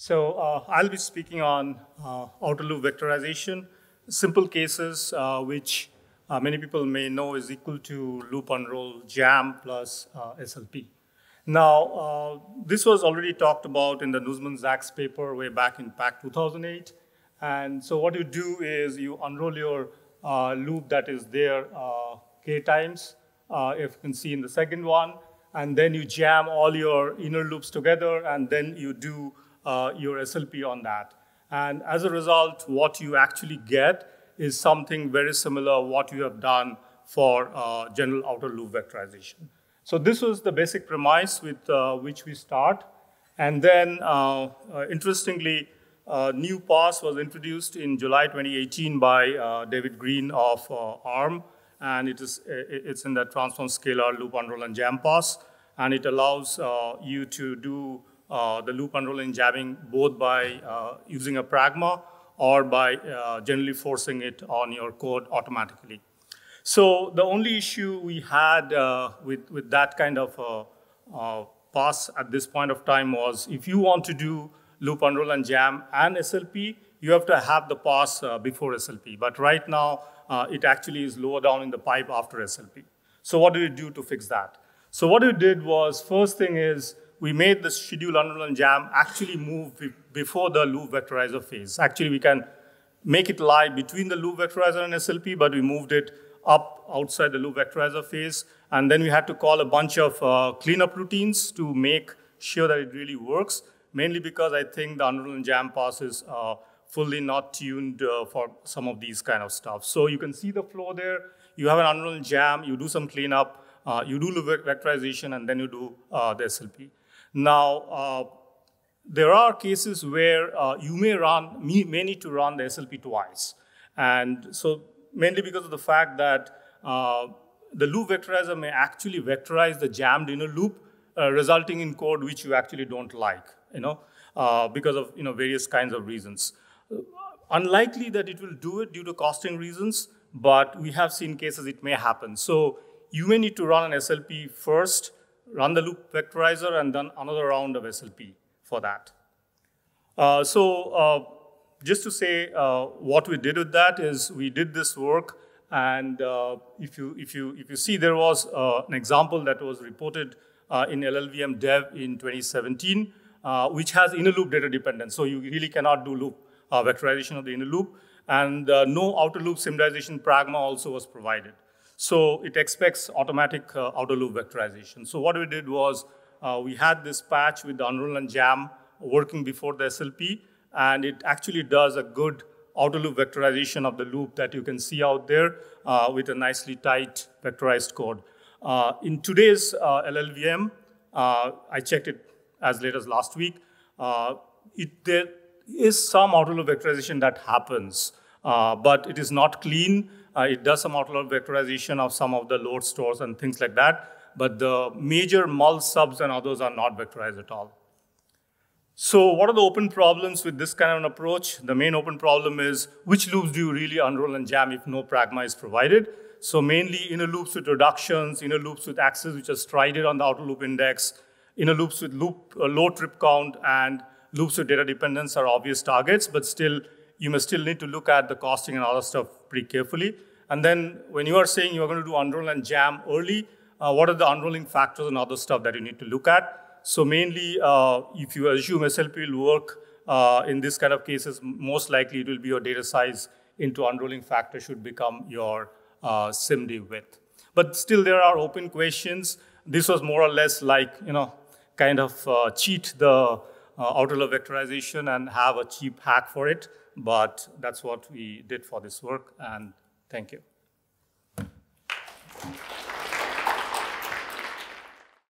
So uh, I'll be speaking on uh, outer loop vectorization, simple cases uh, which uh, many people may know is equal to loop unroll jam plus uh, SLP. Now, uh, this was already talked about in the Nuzman-Zaks paper way back in PACT 2008. And so what you do is you unroll your loop that is there k times, if you can see in the second one, and then you jam all your inner loops together, and then you do uh, your SLP on that. And as a result, what you actually get is something very similar what you have done for uh, general outer loop vectorization. So this was the basic premise with uh, which we start. And then, uh, uh, interestingly, uh, new pass was introduced in July 2018 by David Green of ARM, and it is, it's in the transform scalar loop unroll and jam pass, and it allows you to do the loop unrolling jamming both by uh, using a pragma or by uh, generally forcing it on your code automatically. So the only issue we had uh, with, with that kind of uh, uh, pass at this point of time was if you want to do loop unroll and jam and SLP, you have to have the pass before SLP. But right now, it actually is lower down in the pipe after SLP. So what do you do to fix that? So what we did was, first thing is, we made the schedule and jam actually move before the loop vectorizer phase. Actually, we can make it lie between the loop vectorizer and SLP, but we moved it up outside the loop vectorizer phase. And then we had to call a bunch of uh, cleanup routines to make sure that it really works, mainly because I think the and jam pass is uh, fully not tuned uh, for some of these kind of stuff. So you can see the flow there. You have an and jam, you do some cleanup, uh, you do loop vectorization, and then you do uh, the SLP. Now, uh, there are cases where uh, you may run, may need to run the SLP twice. And so mainly because of the fact that uh, the loop vectorizer may actually vectorize the jammed inner loop, resulting in code which you actually don't like, you know, because of you know various kinds of reasons. Unlikely that it will do it due to costing reasons, but we have seen cases it may happen. So you may need to run an SLP first run the loop vectorizer, and then another round of SLP for that. Uh, so uh, just to say uh, what we did with that is we did this work, and uh, if, you, if, you, if you see, there was uh, an example that was reported uh, in LLVM dev in 2017, which has inner loop data dependence. So you really cannot do loop vectorization of the inner loop. And no outer loop vectorization pragma also was provided. So it expects automatic uh, outer loop vectorization. So what we did was uh, we had this patch with the unroll and jam working before the SLP, and it actually does a good outer loop vectorization of the loop that you can see out there uh, with a nicely tight vectorized code. Uh, in today's uh, LLVM, uh, I checked it as late as last week, it, there is some outer loop vectorization that happens, but it is not clean uh, it does some outer vectorization of some of the load stores and things like that, but the major mul subs and others are not vectorized at all. So what are the open problems with this kind of an approach? The main open problem is which loops do you really unroll and jam if no pragma is provided? So mainly inner loops with reductions, inner loops with accesses which are strided on the outer loop index, inner loops with loop, uh, low trip count, and loops with data dependence are obvious targets, but still you may still need to look at the costing and other stuff pretty carefully. And then when you are saying you are going to do unroll and jam early, uh, what are the unrolling factors and other stuff that you need to look at? So mainly, uh, if you assume SLP will work uh, in this kind of cases, most likely it will be your data size into unrolling factor should become your uh, SIMD width. But still, there are open questions. This was more or less like, you know, kind of uh, cheat the Uh, outer loop vectorization and have a cheap hack for it. But that's what we did for this work, and thank you.